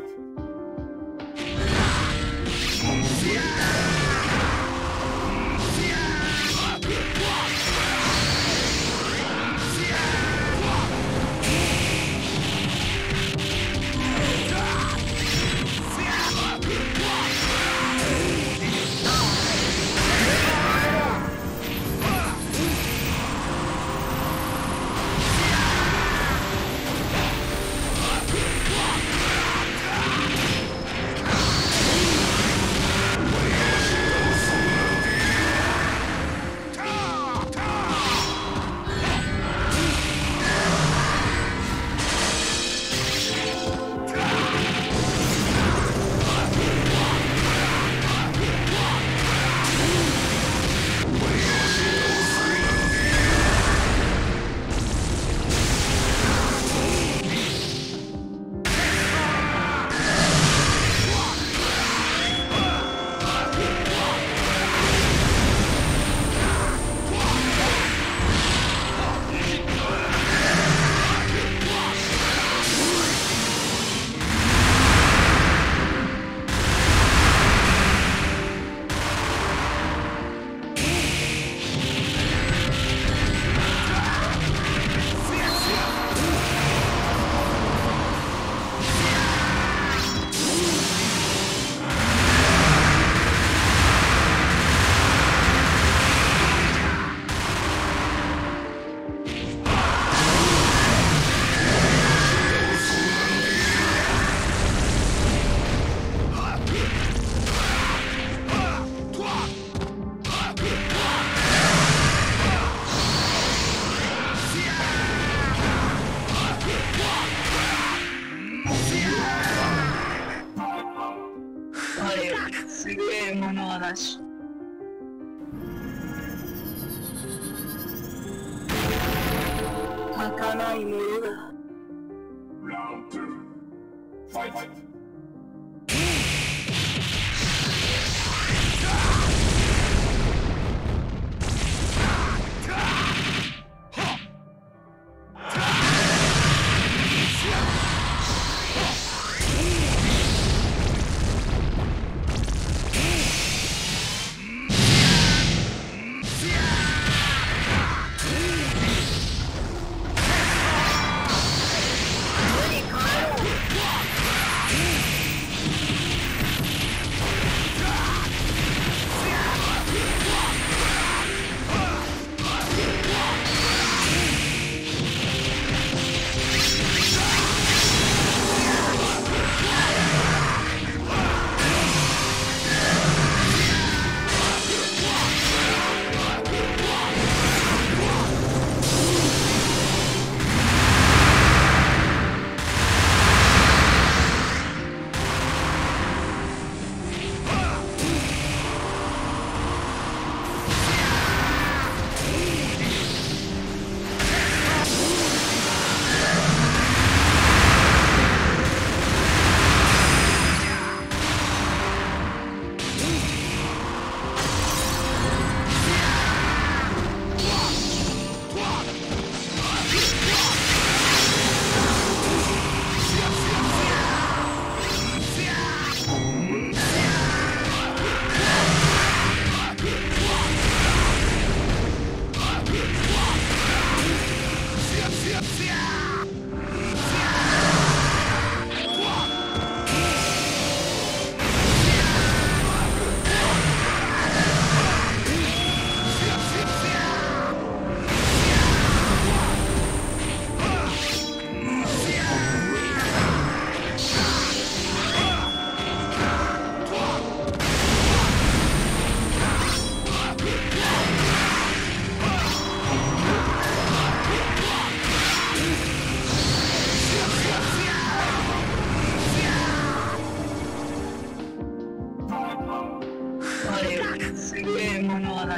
life. us. Takana Round two. Fight. Fight.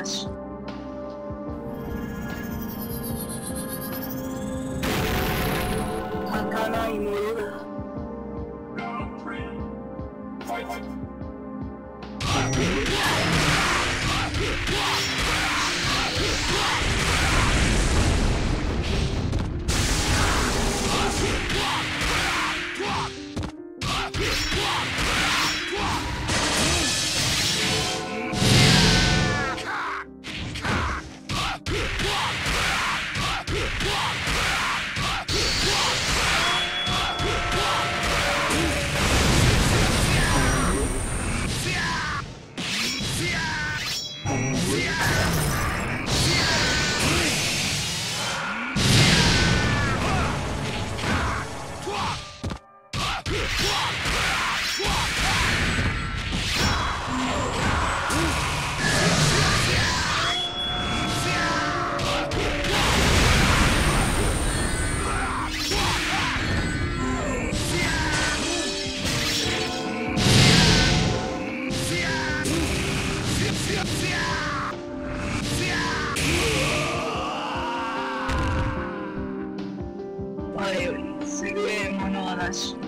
us. Makana imuruga. Fight. us.